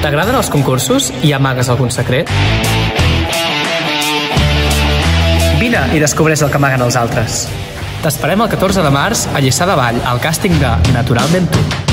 T'agraden els concursos i amagues algun secret? Vine i descobreix el que amaguen els altres. T'esperem el 14 de març a Lliçà de Vall, al càsting de Naturalment tu.